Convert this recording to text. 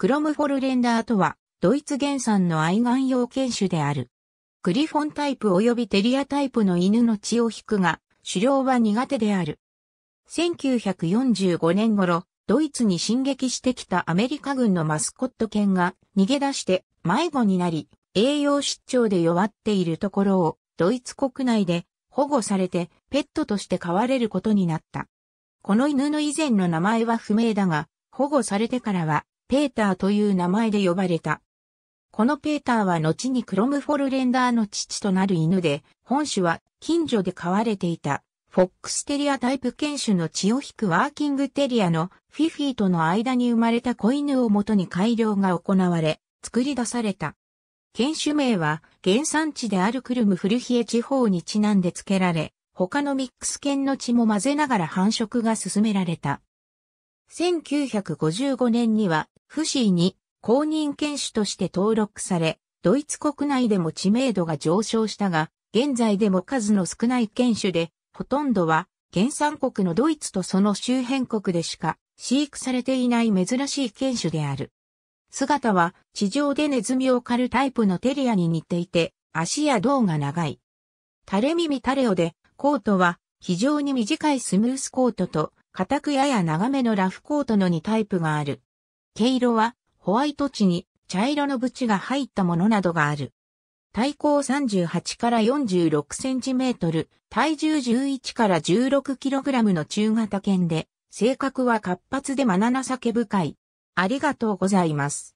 クロムフォルレンダーとは、ドイツ原産の愛玩用犬種である。グリフォンタイプ及びテリアタイプの犬の血を引くが、狩猟は苦手である。1945年頃、ドイツに進撃してきたアメリカ軍のマスコット犬が逃げ出して迷子になり、栄養失調で弱っているところをドイツ国内で保護されてペットとして飼われることになった。この犬の以前の名前は不明だが、保護されてからはペーターという名前で呼ばれた。このペーターは後にクロムフォルレンダーの父となる犬で、本種は近所で飼われていたフォックステリアタイプ犬種の血を引くワーキングテリアのフィフィーとの間に生まれた子犬をもとに改良が行われ、作り出された。犬種名は原産地であるクルムフルヒエ地方にちなんで付けられ、他のミックス犬の血も混ぜながら繁殖が進められた。1955年には、フシーに公認犬種として登録され、ドイツ国内でも知名度が上昇したが、現在でも数の少ない犬種で、ほとんどは原産国のドイツとその周辺国でしか飼育されていない珍しい犬種である。姿は地上でネズミを狩るタイプのテリアに似ていて、足や胴が長い。垂れ耳タレオで、コートは非常に短いスムースコートと、硬くやや長めのラフコートの2タイプがある。毛色はホワイト地に茶色のブチが入ったものなどがある。体高38から46センチメートル、体重11から16キログラムの中型犬で、性格は活発でまな情け深い。ありがとうございます。